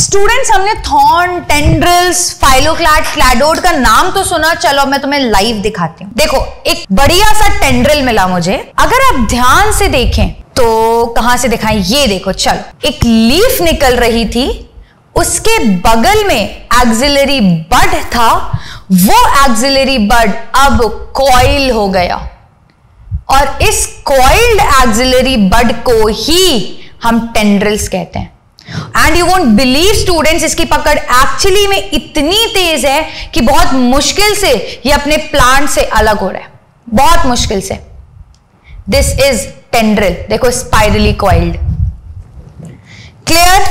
Students हमने thorn tendrils फाइलोक्लैट cladode का नाम तो सुना। चलो, मैं तुम्हें लाइव दिखाती हूँ। देखो, एक बढ़िया सा टेंड्रिल मिला मुझे। अगर आप ध्यान से देखें तो कहाँ से दिखाएँ? ये देखो, चलो। एक लीफ निकल रही थी। उसके बगल में एक्सिलरी बड था। वो एक्सिलरी बड अब कॉइल हो गया। और इस कॉइल्ड एक्सिलरी बड को ही हम टेंड्रिल्स कहते हैं। And you what believe students इसकी पकड़ एक्चुअली में इतनी तेज है कि बहुत मुश्किल से ये अपने प्लांट से अलग हो रहा है। बहुत मुश्किल से। दिस इज़ टेंड्रिल देखो स्पाइरली क्वाइल्ड क्लियर